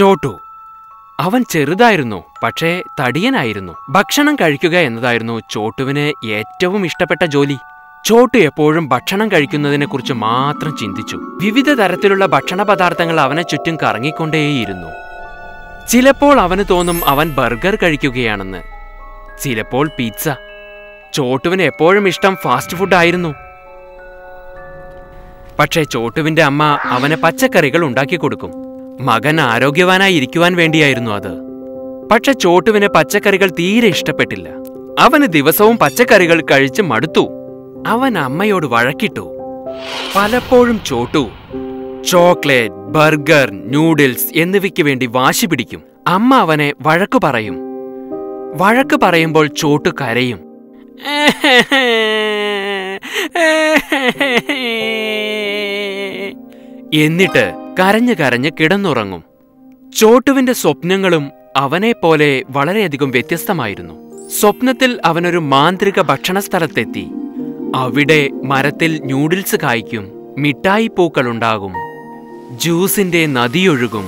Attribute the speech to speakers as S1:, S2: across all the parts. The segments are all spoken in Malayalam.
S1: ചോട്ടു. അവൻ ചെറുതായിരുന്നു പക്ഷേ തടിയനായിരുന്നു. ഭക്ഷണം കഴിക്കുക എന്നതായിരുന്നു ചോട്ടുവിന് ഏറ്റവും ഇഷ്ടപ്പെട്ട ജോലി. ചോട്ടു എപ്പോഴും ഭക്ഷണം കഴിക്കുന്നതിനെക്കുറിച്ച് മാത്രം ചിന്തിച്ചു. വിവിധ തരത്തിലുള്ള ഭക്ഷണ പദാർത്ഥങ്ങൾ അവനെ ചുറ്റും കറങ്ങിക്കൊണ്ടേയിരുന്നു. ചിലപ്പോൾ അവന് തോന്നും അവൻ ബർഗർ കഴിക്കുകയാണെന്ന്. ചിലപ്പോൾ പിസ്സ. ചോട്ടുവിന് എപ്പോഴും ഇഷ്ടം ഫാസ്റ്റ് ഫുഡ് ആയിരുന്നു. പക്ഷേ ചോട്ടുവിന്റെ അമ്മ അവന് പച്ചക്കറികൾ ഉണ്ടാക്കി കൊടുക്കും. മകൻ ആരോഗ്യവാനായി ഇരിക്കുവാൻ വേണ്ടിയായിരുന്നു അത്. പക്ഷെ ചോട്ടുവിന് പച്ചക്കറികൾ തീരെ ഇഷ്ടപ്പെട്ടില്ല. അവന് ദിവസവും പച്ചക്കറികൾ കഴിച്ച് മടുത്തു. അവൻ അമ്മയോട് വഴക്കിട്ടു. പലപ്പോഴും ചോട്ടു ചോക്ലേറ്റ് ബർഗർ നൂഡിൽസ് എന്നിവയ്ക്ക് വേണ്ടി വാശി പിടിക്കും. അമ്മ അവനെ വഴക്ക് പറയും. വഴക്ക് പറയുമ്പോൾ ചോട്ടു കരയും. എന്നിട്ട് കരഞ്ഞു കരഞ്ഞ് കിടന്നുറങ്ങും. ചോട്ടുവിന്റെ സ്വപ്നങ്ങളും അവനെപ്പോലെ വളരെയധികം വ്യത്യസ്തമായിരുന്നു. സ്വപ്നത്തിൽ അവനൊരു മാന്ത്രിക ഭക്ഷണസ്ഥലത്തെത്തി. അവിടെ മരത്തിൽ ന്യൂഡിൽസ് കായ്ക്കും മിഠായി പൂക്കളുണ്ടാകും. ജ്യൂസിന്റെ നദിയൊഴുകും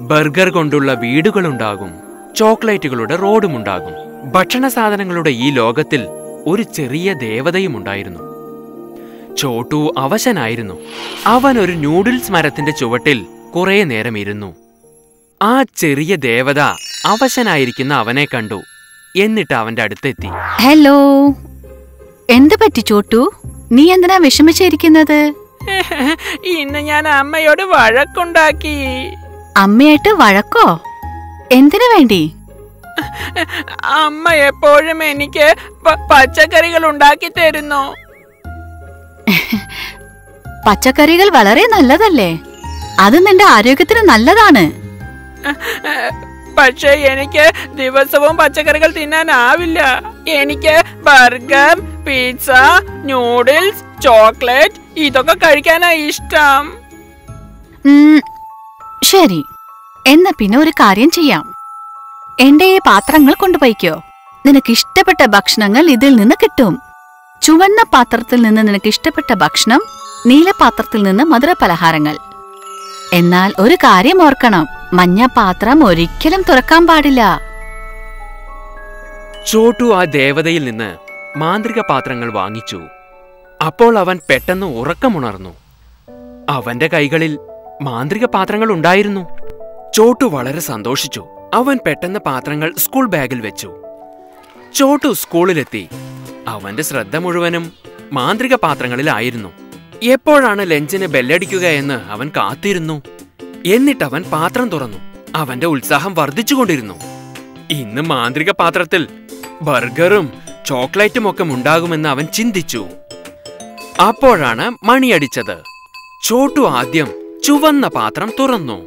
S1: ബർഗർ കൊണ്ടുള്ള വീടുകളുണ്ടാകും ചോക്ലേറ്റുകളുടെ റോഡുമുണ്ടാകും. ഭക്ഷണ സാധനങ്ങളുടെ ഈ ലോകത്തിൽ ഒരു ചെറിയ ദേവതയുമുണ്ടായിരുന്നു. ചോട്ടു അവശനായിരുന്നു. അവൻ ഒരു ന്യൂഡിൽസ് മരത്തിന്റെ ചുവട്ടിൽ കുറെ നേരം ഇരുന്നു ആ ചെറിയ ദേവത അവശനായിരിക്കുന്ന അവനെ കണ്ടു. എന്നിട്ട് അവന്റെ അടുത്തെത്തി.
S2: ഹലോ എന്ത് പറ്റി ചോട്ടു? നീ എന്തിനാ വിഷമിച്ചിരിക്കുന്നത്?
S1: ഇന്ന് ഞാൻ അമ്മയോട് വഴക്കുണ്ടാക്കി.
S2: അമ്മയായിട്ട് വഴക്കോ? എന്തിനു വേണ്ടി?
S1: അമ്മ എപ്പോഴും എനിക്ക് പച്ചക്കറികൾ ഉണ്ടാക്കി തരുന്നു.
S2: പച്ചക്കറികൾ വളരെ നല്ലതല്ലേ? അത് നിന്റെ ആരോഗ്യത്തിന് നല്ലതാണ്.
S1: പക്ഷേ എനിക്ക് ദിവസവും പച്ചക്കറികൾ തിന്നാനാവില്ല. എനിക്ക് ബർഗർ പിസ്സ നൂഡിൽസ് ചോക്ലേറ്റ് ഇതൊക്കെ കഴിക്കാനാ ഇഷ്ടം.
S2: ശരി. എന്നാ പിന്നെ ഒരു കാര്യം ചെയ്യാം. എന്റെ ഈ പാത്രങ്ങൾ കൊണ്ടുപോയിക്കോ. നിനക്ക് ഇഷ്ടപ്പെട്ട ഭക്ഷണങ്ങൾ ഇതിൽ നിന്ന് കിട്ടും. ചുവന്ന പാത്രത്തിൽ നിന്ന് നിനക്ക് ഇഷ്ടപ്പെട്ട ഭക്ഷണം നീലപാത്രത്തിൽ നിന്ന് മധുരപലഹാരങ്ങൾ. എന്നാൽ ഒരു കാര്യം ഓർക്കണം മഞ്ഞ പാത്രം ഒരിക്കലും തുറക്കാൻ പാടില്ല.
S1: ചോട്ടു ആ ദേവതയിൽ നിന്ന് മാന്ത്രിക പാത്രങ്ങൾ വാങ്ങിച്ചു. അപ്പോൾ അവൻ പെട്ടെന്ന് ഉറക്കമുണർന്നു. അവന്റെ കൈകളിൽ മാന്ത്രിക പാത്രങ്ങൾ ഉണ്ടായിരുന്നു. ചോട്ടു വളരെ സന്തോഷിച്ചു. അവൻ പെട്ടെന്ന് പാത്രങ്ങൾ സ്കൂൾ ബാഗിൽ വെച്ചു. ചോട്ടു സ്കൂളിലെത്തി. അവന്റെ ശ്രദ്ധ മുഴുവനും മാന്ത്രിക പാത്രങ്ങളിലായിരുന്നു. എപ്പോഴാണ് ലഞ്ചിന് ബെല്ലടിക്കുക എന്ന് അവൻ കാത്തിരുന്നു. എന്നിട്ടവൻ പാത്രം തുറന്നു. അവന്റെ ഉത്സാഹം വർദ്ധിച്ചുകൊണ്ടിരുന്നു. ഇന്ന് മാന്ത്രിക പാത്രത്തിൽ ബർഗറും ചോക്ലേറ്റും ഒക്കെ ഉണ്ടാകുമെന്ന് അവൻ ചിന്തിച്ചു. അപ്പോഴാണ് മണിയടിച്ചത്. ചോട്ടു ആദ്യം ചുവന്ന പാത്രം തുറന്നു.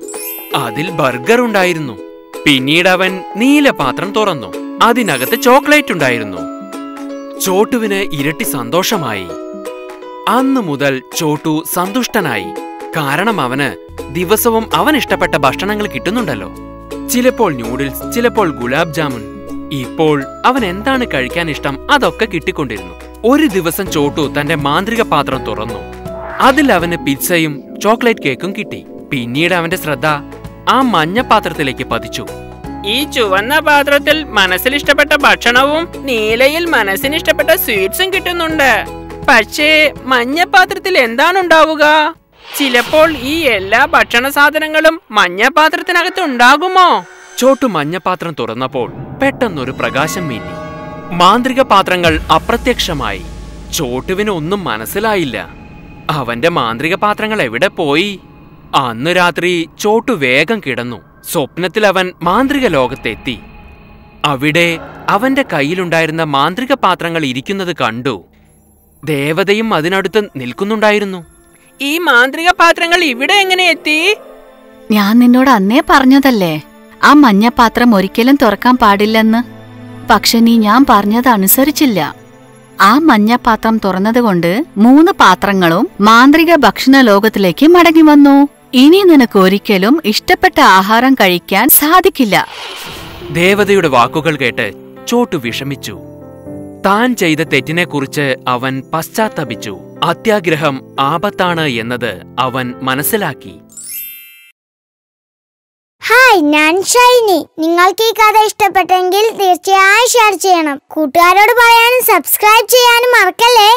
S1: അതിൽ ബർഗർ ഉണ്ടായിരുന്നു. പിന്നീട് അവൻ നീല പാത്രം തുറന്നു. അതിനകത്ത് ചോക്ലേറ്റ് ഉണ്ടായിരുന്നു. ചോട്ടുവിന് ഇരട്ടി സന്തോഷമായി. അന്നു മുതൽ ചോട്ടു സന്തുഷ്ടനായി. കാരണം അവന് ദിവസവും അവൻ ഇഷ്ടപ്പെട്ട ഭക്ഷണങ്ങൾ കിട്ടുന്നുണ്ടല്ലോ. ചിലപ്പോൾ ന്യൂഡിൽസ് ചിലപ്പോൾ ഗുലാബ് ജാമുൻ. ഇപ്പോൾ അവൻ എന്താണ് കഴിക്കാൻ ഇഷ്ടം അതൊക്കെ കിട്ടിക്കൊണ്ടിരുന്നു. ഒരു ദിവസം ചോട്ടു തന്റെ മാന്ത്രിക പാത്രം തുറന്നു. അതിൽ അവന് പിസ്സയും ചോക്ലേറ്റ് കേക്കും കിട്ടി. പിന്നീട് അവന്റെ ശ്രദ്ധ ആ മഞ്ഞ പാത്രത്തിലേക്ക് പതിച്ചു. ഈ ചുവന്ന പാത്രത്തിൽ മനസ്സിൽ ഇഷ്ടപ്പെട്ട ഭക്ഷണവും നീലയിൽ മനസ്സിന് ഇഷ്ടപ്പെട്ട സ്വീറ്റ്സും കിട്ടുന്നുണ്ട്. പക്ഷേ മഞ്ഞ പാത്രത്തിൽ എന്താണ് ഉണ്ടാവുക ചിലപ്പോൾ ഈ എല്ലാ ഭക്ഷണ സാധനങ്ങളും മഞ്ഞ പാത്രത്തിനകത്ത് ഉണ്ടാകുമോ? ചോട്ടു മഞ്ഞപാത്രം തുറന്നപ്പോൾ പെട്ടെന്നൊരു പ്രകാശം മിന്നി മാന്ത്രിക പാത്രങ്ങൾ അപ്രത്യക്ഷമായി. ചോട്ടുവിന് ഒന്നും മനസ്സിലായില്ല. അവന്റെ മാന്ത്രിക പാത്രങ്ങൾ എവിടെ പോയി? അന്ന് രാത്രി ചോട്ടു വേഗം കിടന്നു. സ്വപ്നത്തിൽ അവൻ മാന്ത്രിക ലോകത്തെത്തി അവിടെ അവന്റെ കയ്യിലുണ്ടായിരുന്ന മാന്ത്രിക പാത്രങ്ങൾ ഇരിക്കുന്നത് കണ്ടു. ദേവതയും അതിനടുത്ത് നിൽക്കുന്നുണ്ടായിരുന്നു. ഈ മാന്ത്രിക പാത്രങ്ങൾ ഇവിടെ എങ്ങനെ എത്തി?
S2: ഞാൻ നിന്നോട് അന്നേ പറഞ്ഞതല്ലേ ആ മഞ്ഞപാത്രം ഒരിക്കലും തുറക്കാൻ പാടില്ലെന്ന്. പക്ഷെ നീ ഞാൻ പറഞ്ഞത് അനുസരിച്ചില്ല. ആ മഞ്ഞപാത്രം തുറന്നതുകൊണ്ട് മൂന്ന് പാത്രങ്ങളും മാന്ത്രിക ഭക്ഷണ ലോകത്തിലേക്ക് മടങ്ങി വന്നു. ഇനി നിനക്ക് ഒരിക്കലും ഇഷ്ടപ്പെട്ട ആഹാരം കഴിക്കാൻ സാധിക്കില്ല.
S1: ദേവതയുടെ വാക്കുകൾ കേട്ട് ചോട്ടു വിഷമിച്ചു. താൻ ചെയ്ത തെറ്റിനെക്കുറിച്ച് അവൻ പശ്ചാത്തപിച്ചു. അത്യാഗ്രഹം ആപത്താണ് എന്നത് അവൻ മനസ്സിലാക്കി.
S3: ഹായ് ഞാൻ ഷൈനി. നിങ്ങൾക്ക് ഈ കഥ ഇഷ്ടപ്പെട്ടെങ്കിൽ തീർച്ചയായും ഷെയർ ചെയ്യണം. കൂട്ടുകാരോട് പറയാനും സബ്സ്ക്രൈബ് ചെയ്യാനും മറക്കല്ലേ?